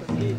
Okay.